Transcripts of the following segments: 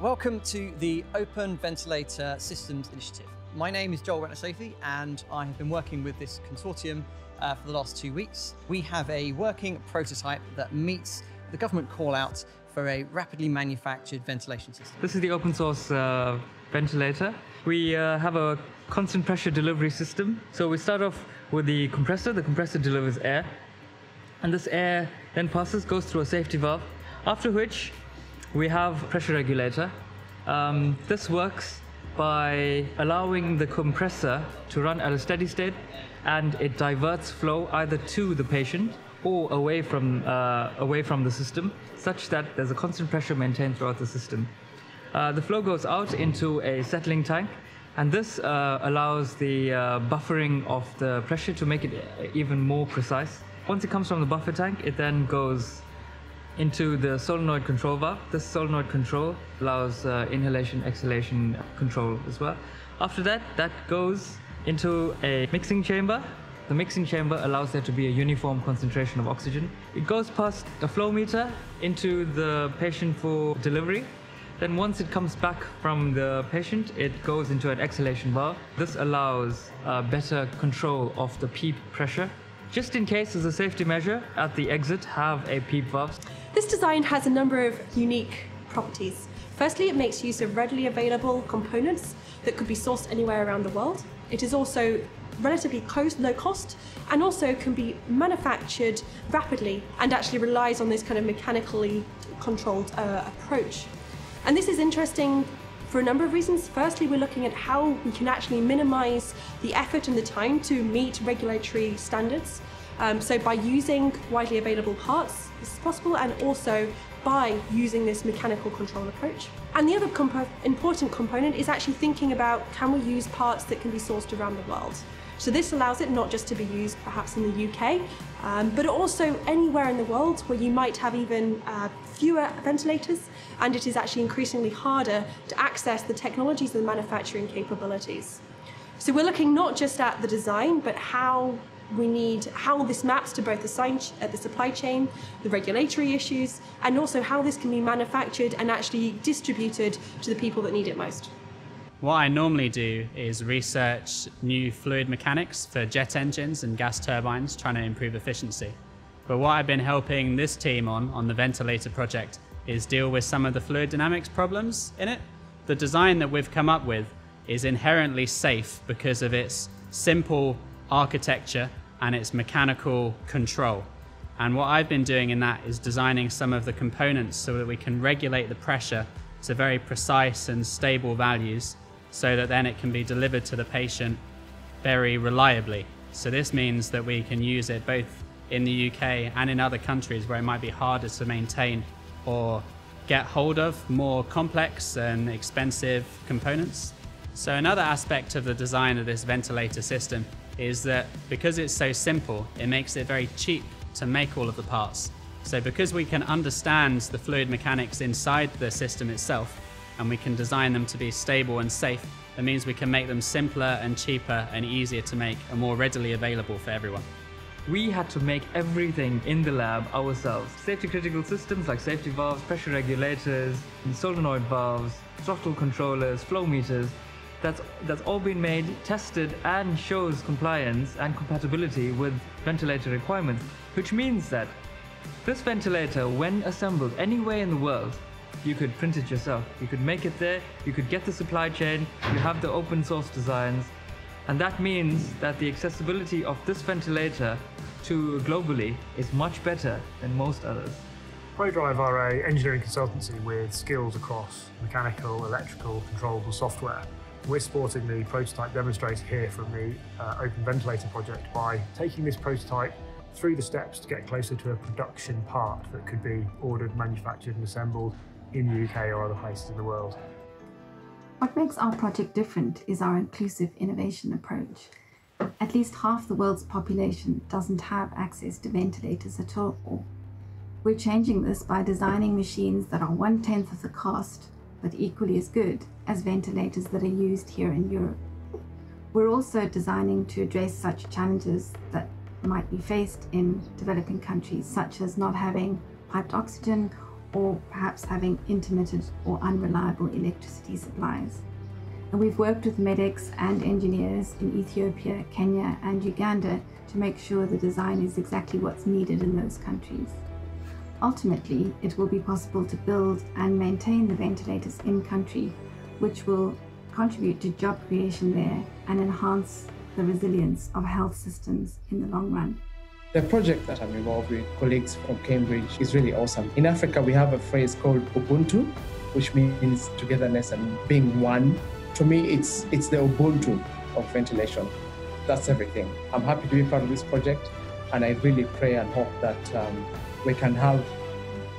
Welcome to the Open Ventilator Systems Initiative. My name is Joel Retner and I have been working with this consortium uh, for the last two weeks. We have a working prototype that meets the government call out for a rapidly manufactured ventilation system. This is the open source uh, ventilator. We uh, have a constant pressure delivery system. So we start off with the compressor. The compressor delivers air. And this air then passes, goes through a safety valve, after which we have pressure regulator. Um, this works by allowing the compressor to run at a steady state and it diverts flow either to the patient or away from, uh, away from the system such that there's a constant pressure maintained throughout the system. Uh, the flow goes out into a settling tank and this uh, allows the uh, buffering of the pressure to make it even more precise. Once it comes from the buffer tank, it then goes into the solenoid control valve. This solenoid control allows uh, inhalation, exhalation control as well. After that, that goes into a mixing chamber. The mixing chamber allows there to be a uniform concentration of oxygen. It goes past a flow meter into the patient for delivery. Then once it comes back from the patient, it goes into an exhalation valve. This allows uh, better control of the PEEP pressure. Just in case as a safety measure, at the exit have a PEEP valve. This design has a number of unique properties. Firstly, it makes use of readily available components that could be sourced anywhere around the world. It is also relatively low cost and also can be manufactured rapidly and actually relies on this kind of mechanically controlled uh, approach. And this is interesting for a number of reasons. Firstly, we're looking at how we can actually minimize the effort and the time to meet regulatory standards. Um, so by using widely available parts, this is possible, and also by using this mechanical control approach. And the other important component is actually thinking about can we use parts that can be sourced around the world. So this allows it not just to be used perhaps in the UK, um, but also anywhere in the world where you might have even uh, fewer ventilators, and it is actually increasingly harder to access the technologies and manufacturing capabilities. So we're looking not just at the design, but how we need how this maps to both the, uh, the supply chain, the regulatory issues, and also how this can be manufactured and actually distributed to the people that need it most. What I normally do is research new fluid mechanics for jet engines and gas turbines, trying to improve efficiency. But what I've been helping this team on, on the ventilator project, is deal with some of the fluid dynamics problems in it. The design that we've come up with is inherently safe because of its simple architecture and its mechanical control. And what I've been doing in that is designing some of the components so that we can regulate the pressure to very precise and stable values so that then it can be delivered to the patient very reliably. So this means that we can use it both in the UK and in other countries where it might be harder to maintain or get hold of more complex and expensive components. So another aspect of the design of this ventilator system is that because it's so simple, it makes it very cheap to make all of the parts. So because we can understand the fluid mechanics inside the system itself, and we can design them to be stable and safe, that means we can make them simpler and cheaper and easier to make and more readily available for everyone. We had to make everything in the lab ourselves. Safety critical systems like safety valves, pressure regulators, solenoid valves, throttle controllers, flow meters, that's, that's all been made, tested, and shows compliance and compatibility with ventilator requirements, which means that this ventilator, when assembled anywhere in the world, you could print it yourself. You could make it there, you could get the supply chain, you have the open source designs, and that means that the accessibility of this ventilator to globally is much better than most others. ProDrive are a engineering consultancy with skills across mechanical, electrical, controllable software. We're supporting the prototype demonstrator here from the uh, Open Ventilator project by taking this prototype through the steps to get closer to a production part that could be ordered, manufactured and assembled in the UK or other places in the world. What makes our project different is our inclusive innovation approach. At least half the world's population doesn't have access to ventilators at all. We're changing this by designing machines that are one tenth of the cost but equally as good as ventilators that are used here in Europe. We're also designing to address such challenges that might be faced in developing countries, such as not having piped oxygen or perhaps having intermittent or unreliable electricity supplies. And we've worked with medics and engineers in Ethiopia, Kenya, and Uganda to make sure the design is exactly what's needed in those countries. Ultimately, it will be possible to build and maintain the ventilators in country, which will contribute to job creation there and enhance the resilience of health systems in the long run. The project that I'm involved with, colleagues from Cambridge, is really awesome. In Africa, we have a phrase called Ubuntu, which means togetherness and being one. To me, it's it's the Ubuntu of ventilation. That's everything. I'm happy to be part of this project, and I really pray and hope that um, we can have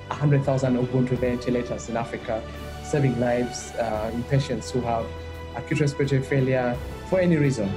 100,000 Ubuntu ventilators in Africa, saving lives uh, in patients who have acute respiratory failure for any reason.